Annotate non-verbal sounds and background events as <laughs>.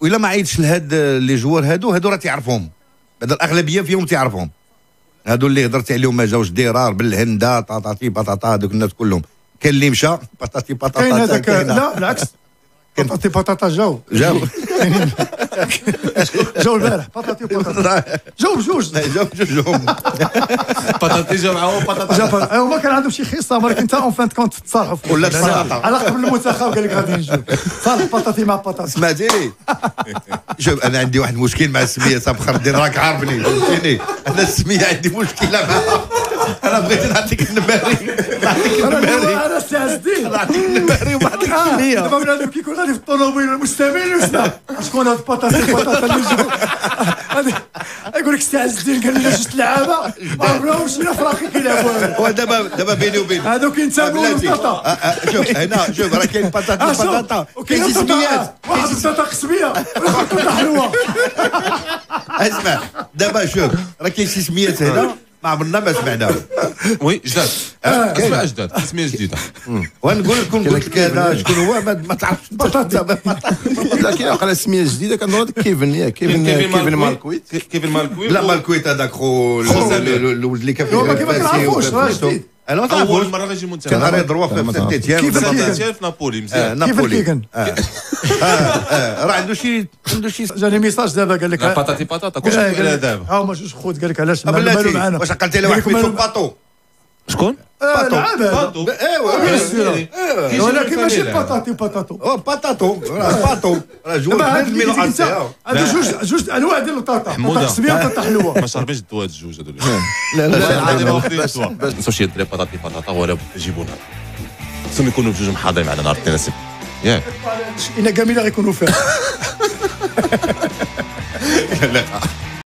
وإلا ما عيطش لهاد لي جوار هادو هادو راه تيعرفهم هذا الأغلبية فيهم تيعرفهم هادو اللي هضرت عليهم ما جاوش ديرار بالهندا طاطاتي بطاطا هذوك الناس كلهم. كاين اللي مشى بطاطي بطاطا كاين هذاك. لا بالعكس بطاطي بطاطا جاو جاو جاو البارح بطاطي بطاطا جاو بجوج جاو جوجهم بطاطي معاهم بطاطا جاب هما كان عندهم شي خصام ولكن انت اون فان كونت تصالحوا. ولا على- تصالحوا. على قبل المنتخب قال لك غادي نجيو صالح بطاطي مع بطاطي سمعتيني شوف أنا عندي واحد المشكل مع السميه صاحب الدين راك عارفني فهمتيني أنا السميه عندي مشكله معها أنا بغيت نعطيك النماري. نعطيك أنا النماري. أنا الدين نعطيك النماري ونعطيك آه، السميه دابا بنادم كيكون غادي في الطوموبيل المستمعين يسمع شكون هاد بطاطي <laughs> بطاطا اللي جاو غادي يقول لك الدين قال لنا جوج لعابة. <laughs> ما عرفناهمش فينا فراقي كيلعبوا ودابا دابا بيني وبينك. هادو كينتسابوا بلاتي. للبطاطا آه، آه، شوف هنا شوف راه كاين بطاطا بطاطا. وكاين كاين سميات واحد بطاطا قسمية. واحد بطاطا حلوة اسمع دابا شوف راه كاين شي سميات هنا. <laughs> ما عمرنا ما سمعناهم. <laughs> وي جداد. اسمع جداد اسميه جديدة. <laughs> ونقول لكم قلت لك هذا شكون هو؟ ما ما تعرفش. <laughs> كاين وقع سمية جديدة كنظن هذاك كيفن ياك كيفن كيفن مالكويت كيفن مالكويت لا ما الكويت هذاك خو خو ال- ال- الولد اللي كان في الفاسي. أنا ما تعرفوش أول مرة غيجي منتخب كان غير يضربوا في. سانتيتيان كيف ولا الكيكن؟ مزيان. نابولي. آه، مزيان نابولي آه. آه، آه، راه عنده شي عنده شي جاني ميساج دابا قال لك لا بطاطي بطاطا كلشي قال دابا ها هما جوج خوت قال لك علاش مالو معانا واش عقلتي على واحد مالو- باطو شكون؟ آه، هذا باطو ايوا ولكن من ماشي الفانيلا. بطاطي بطاطو أو باتاتو راه باتو راه جوج ميلو هادو جوج جوج انواع ديال البطاطا. بطاطا قسميه وبطاطا حلوة ما شاربينش الدواء هاد الجوج هادو لا لا عادي ما لا واخدين الدواء ما نساوش يدري بطاطي بطاطا ولا يجيبونها خصهم يكونوا بجوج محاضرين معنا نهار Il n'a que mille arègles nous.